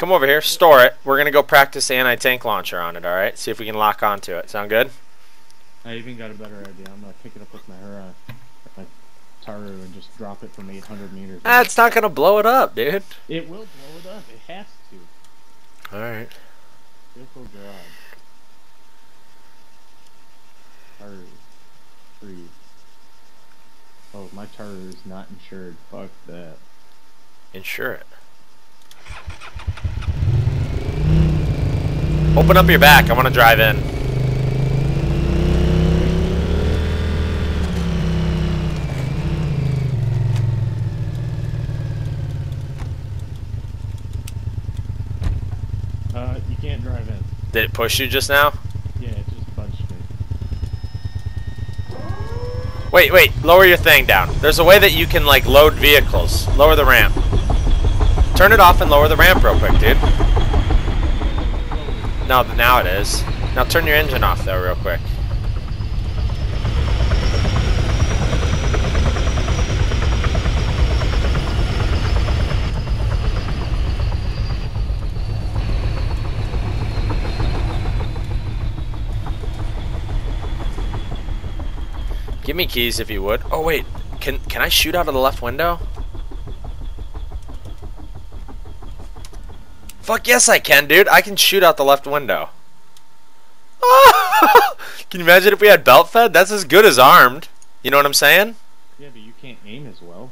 Come over here, store it. We're gonna go practice anti-tank launcher on it. All right. See if we can lock onto it. Sound good? I even got a better idea. I'm gonna pick it up with my Huron, my Taru, and just drop it from 800 meters. Ah, it's not gonna blow it up, dude. It will blow it up. It has to. All right. Vehicle garage. Taru. Free. Oh, my Taru is not insured. Fuck that. Insure it. Open up your back. I want to drive in. Uh, you can't drive in. Did it push you just now? Yeah, it just punched me. Wait, wait. Lower your thing down. There's a way that you can like load vehicles. Lower the ramp. Turn it off and lower the ramp real quick, dude. No, now it is. Now turn your engine off though, real quick. Give me keys if you would. Oh wait, can can I shoot out of the left window? Fuck yes I can, dude. I can shoot out the left window. can you imagine if we had belt fed? That's as good as armed. You know what I'm saying? Yeah, but you can't aim as well.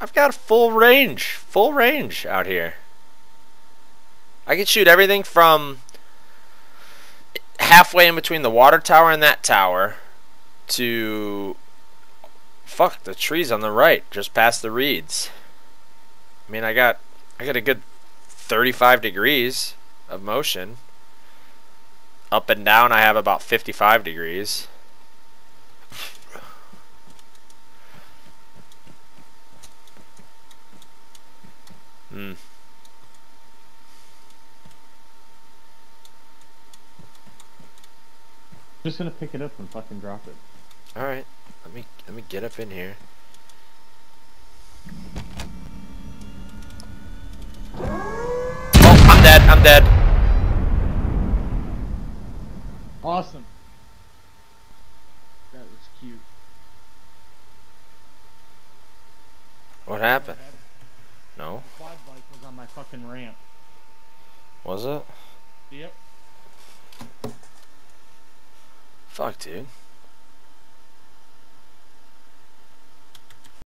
I've got full range, full range out here. I can shoot everything from halfway in between the water tower and that tower to fuck the trees on the right, just past the reeds. I mean, I got I got a good 35 degrees of motion. Up and down, I have about 55 degrees. Hmm. Just gonna pick it up and fucking drop it. All right. Let me let me get up in here. Oh, I'm dead. Awesome. That was cute. What happened? No. Quad bike was on my fucking ramp. Was it? Yep. Fuck, dude.